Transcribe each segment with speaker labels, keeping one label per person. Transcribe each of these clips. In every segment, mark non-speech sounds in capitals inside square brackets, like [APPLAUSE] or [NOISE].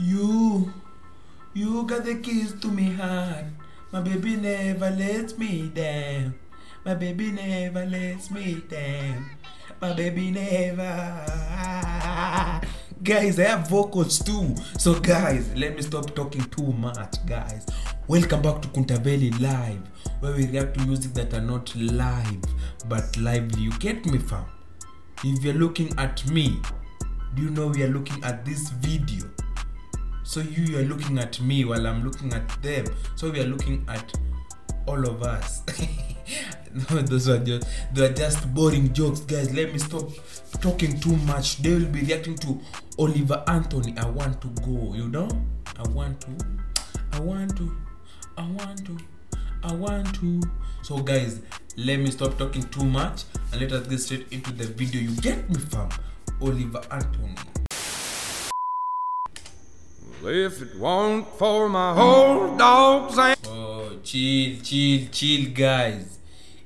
Speaker 1: You, you got the keys to me heart. My baby never lets me down. My baby never lets me down. My baby never. Guys, I have vocals too. So, guys, let me stop talking too much, guys. Welcome back to Kuntaveli Live, where we react to music that are not live but lively. You get me, fam? If you're looking at me, do you know we are looking at this video? So you, are looking at me while I'm looking at them. So we are looking at all of us. [LAUGHS] no, those are just they are just boring jokes, guys. Let me stop talking too much. They will be reacting to Oliver Anthony. I want to go, you know? I want to, I want to, I want to, I want to. So guys, let me stop talking too much and let us get straight into the video. You get me fam? Oliver Anthony.
Speaker 2: If it weren't for my old dogs and
Speaker 1: Oh, chill, chill, chill, guys.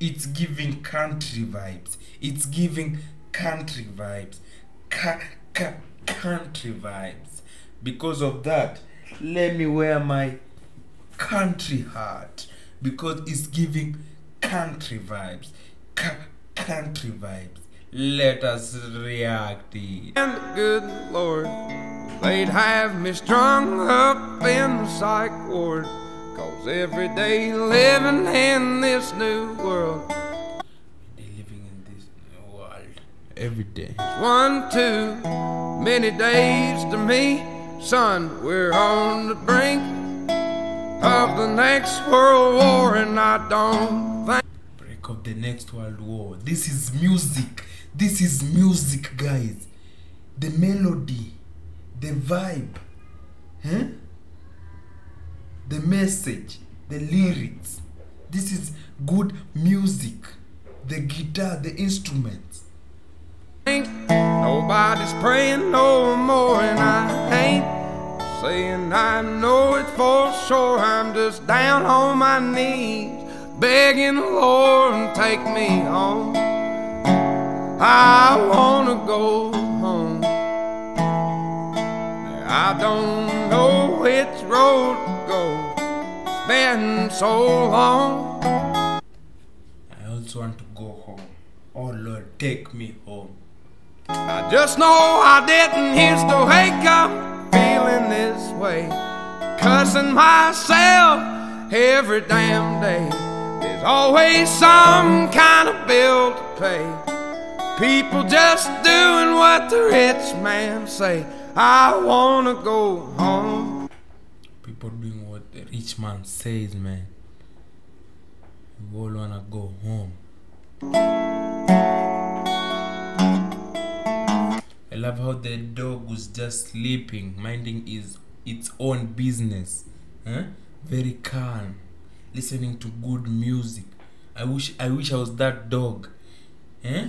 Speaker 1: It's giving country vibes. It's giving country vibes. Ca- ca- country vibes. Because of that, let me wear my country hat because it's giving country vibes. Ca- country vibes. Let us react it.
Speaker 2: the good Lord, they'd have me strung up in the psych ward. Cause every day living in this new world,
Speaker 1: living in this world every day.
Speaker 2: one too many days to me. Son, we're on the brink of the next world war, and I don't think.
Speaker 1: break of the next world war this is music this is music guys the melody the vibe huh? the message the lyrics this is good music the guitar the instruments
Speaker 2: think nobody's praying no more, and I ain't saying I know it for sure. I'm just down on my knees, begging the Lord take me home. I wanna go. I don't know which road to go. It's been so long.
Speaker 1: i also want to go home oh lord take me home
Speaker 2: I just know I didn't used to wake up feeling this way, cussing myself every damn day. There's always some kind of bill to pay. People just doing what the rich man say. I wanna go home.
Speaker 1: people doing what the rich man says man we all wanna go home I love how the dog was just sleeping, minding his its own business. Huh? Very calm, listening to good music. I wish I wish I was that dog. Eh?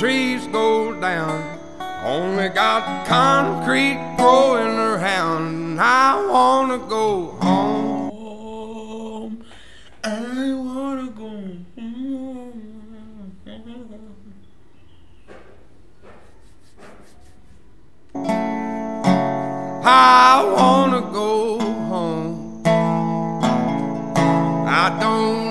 Speaker 2: trees go down. Only got concrete growing around. I wanna go home.
Speaker 1: I wanna go home.
Speaker 2: I wanna go home. I don't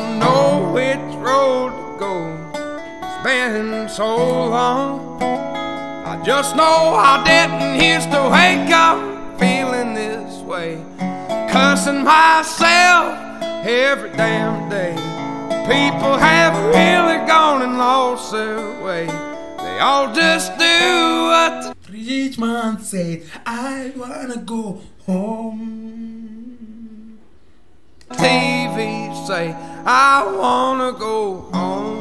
Speaker 2: been so long. I just know I didn't used to wake up feeling this way, cussing myself every damn day. People have really gone and lost their way. They all just do what
Speaker 1: Rich man said, I wanna go home.
Speaker 2: TV say, I wanna go home.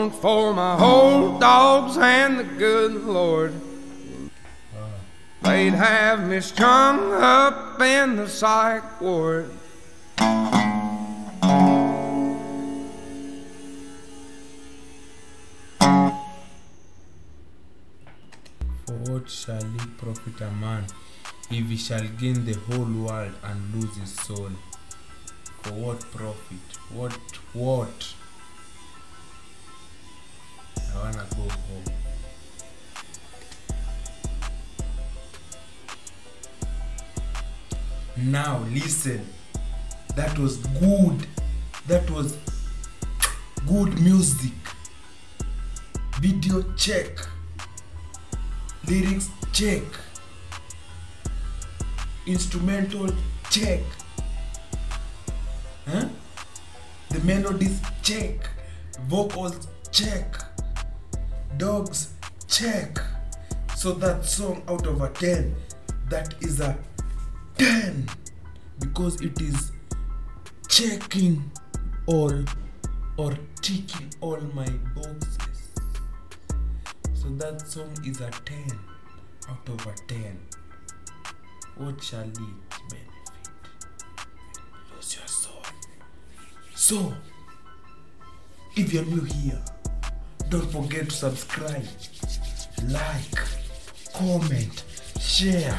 Speaker 2: Songs for my old dogs and the good Lord. They'd have me strung up in the psych ward.
Speaker 1: For what shall it profit a man if he shall gain the whole world and lose his soul? For what profit? What? What? I wanna go home. Now listen. That was good. That was good music. Video check. Lyrics check. Instrumental check. Huh? The melodies check. Vocals check. Dogs check. So that song out of a 10, that is a 10 because it is checking all or ticking all my boxes. So that song is a 10 out of a 10. What shall it benefit? Lose your soul. So, if you're new here, don't forget to subscribe, like, comment, share.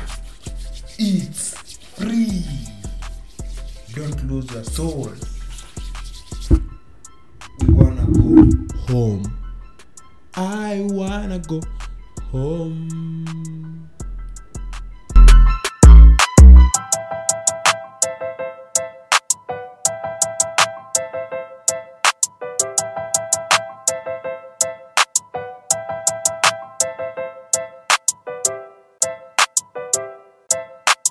Speaker 1: It's free. Don't lose your soul. We wanna go home. I wanna go home.